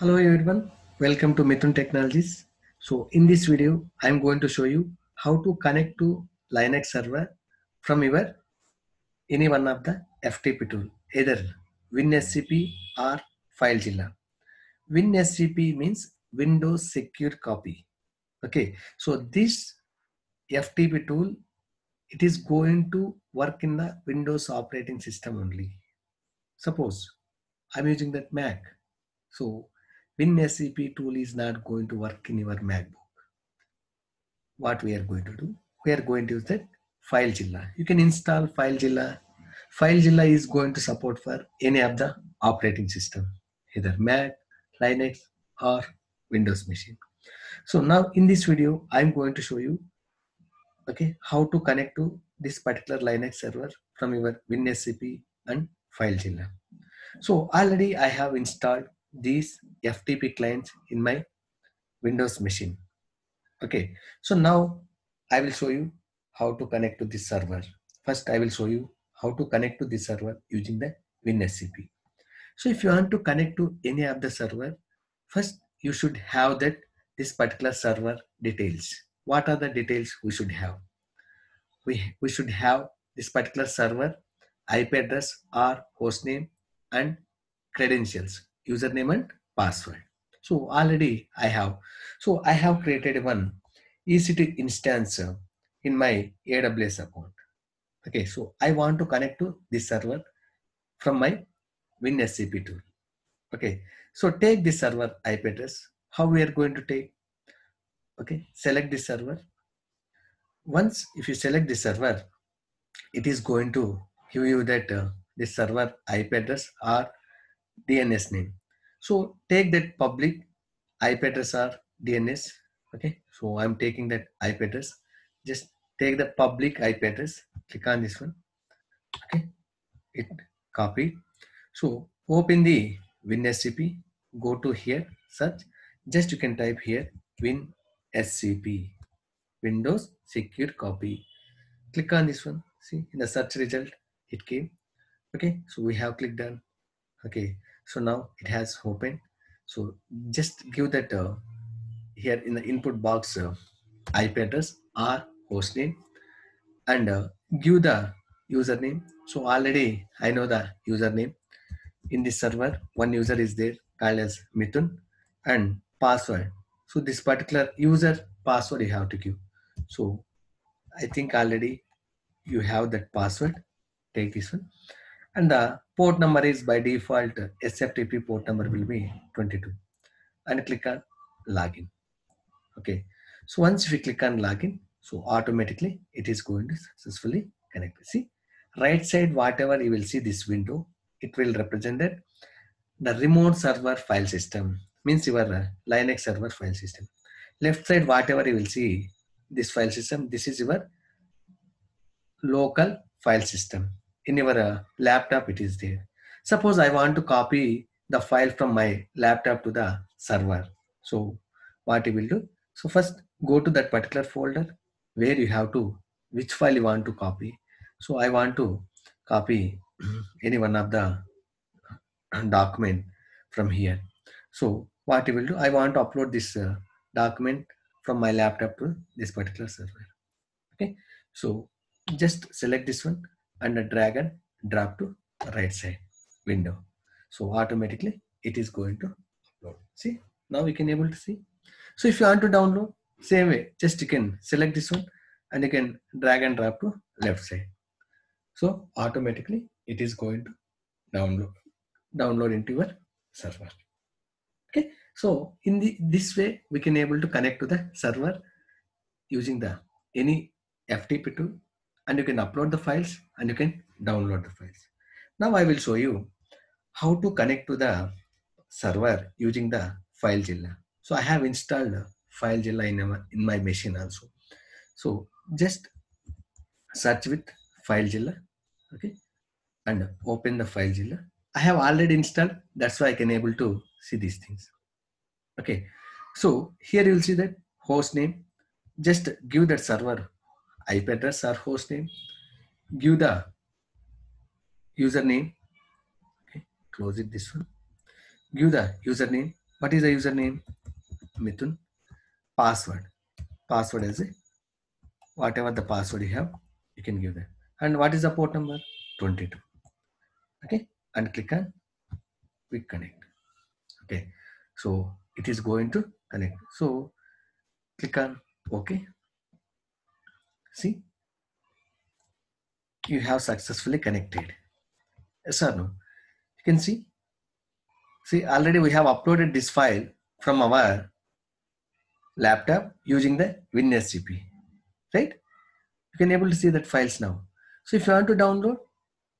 Hello everyone, welcome to Mithun Technologies. So in this video, I'm going to show you how to connect to Linux server from your any one of the FTP tool, either WinSCP or FileZilla. WinSCP means Windows Secure Copy. Okay, so this FTP tool, it is going to work in the Windows operating system only. Suppose I'm using that Mac. So WinSCP tool is not going to work in your MacBook. What we are going to do? We are going to use that FileZilla. You can install FileZilla. FileZilla is going to support for any of the operating system, either Mac, Linux, or Windows machine. So now in this video, I'm going to show you okay how to connect to this particular Linux server from your WinSCP and FileZilla. So already I have installed these FTP clients in my Windows machine. Okay, so now I will show you how to connect to this server. First, I will show you how to connect to this server using the WinSCP. So if you want to connect to any of the server, first you should have that this particular server details. What are the details we should have? We, we should have this particular server IP address or hostname and credentials username and password. So already i have. So i have created one ec2 instance in my aws account. Okay so i want to connect to this server from my winscp tool. Okay so take this server ip address. How we are going to take? Okay select this server. Once if you select this server it is going to give you that uh, this server ip address or dns name so take that public IP address or DNS. Okay, so I'm taking that IP address. Just take the public IP address. Click on this one. Okay, it copy. So open the WinSCP. Go to here, search. Just you can type here WinSCP, Windows Secure Copy. Click on this one. See in the search result, it came. Okay, so we have clicked on. Okay, so now it has opened. So just give that uh, here in the input box uh, IP address or hostname and uh, give the username. So already I know the username. In this server one user is there called as Mithun. And password. So this particular user password you have to give. So I think already you have that password. Take this one and the port number is by default SFTP port number will be 22 and click on login. Okay. So once we click on login so automatically it is going to successfully connect. See right side whatever you will see this window it will represent that the remote server file system means your uh, linux server file system. Left side whatever you will see this file system this is your local file system in your uh, laptop it is there. Suppose i want to copy the file from my laptop to the server. So what you will do? So first go to that particular folder where you have to which file you want to copy. So i want to copy any one of the document from here. So what you will do? I want to upload this uh, document from my laptop to this particular server. Okay? So just select this one and drag and drop to right side window. So automatically it is going to upload. See, now we can able to see. So if you want to download, same way, just you can select this one and you can drag and drop to left side. So automatically it is going to download, download into your server. Okay. So in the this way we can able to connect to the server using the any FTP tool and you can upload the files and you can download the files. Now I will show you how to connect to the server using the FileZilla. So I have installed FileZilla in, my, in my machine also. So just search with FileZilla, okay, and open the FileZilla. I have already installed, that's why I can able to see these things. Okay, so here you will see that host name. Just give that server IP address or host name. Give the username. Okay, close it this one. Give the username what is the username? Mithun. Password. Password is a whatever the password you have, you can give that. And what is the port number? 22. Okay, and click on quick connect. Okay, so it is going to connect. So click on OK. See, you have successfully connected. Yes or no? You can see. See, already we have uploaded this file from our laptop using the WinSCP, right? You can able to see that files now. So if you want to download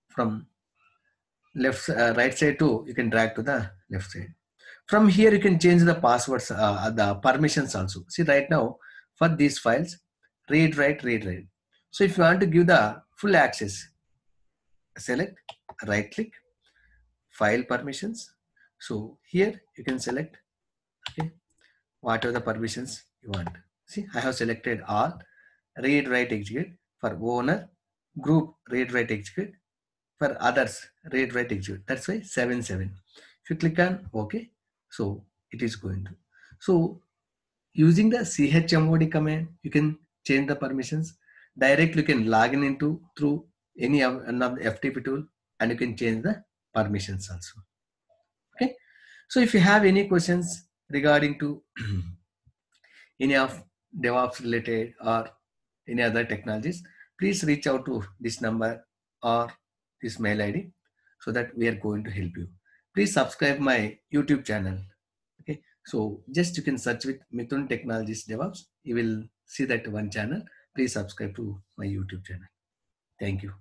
from left uh, right side to, you can drag to the left side. From here, you can change the passwords, uh, the permissions also. See right now, for these files, read, write, read, write. So if you want to give the full access, select, right click, file permissions. So here you can select, okay, whatever the permissions you want. See, I have selected all, read, write, execute for owner, group, read, write, execute for others, read, write, execute. That's why 7, 7. If you click on OK, so it is going to. So using the chmod command, you can change the permissions. Directly you can log in into through any of the FTP tool and you can change the permissions also. Okay. So if you have any questions regarding to any of DevOps related or any other technologies, please reach out to this number or this mail ID so that we are going to help you. Please subscribe my YouTube channel. So just you can search with Mithun Technologies DevOps. You will see that one channel. Please subscribe to my YouTube channel. Thank you.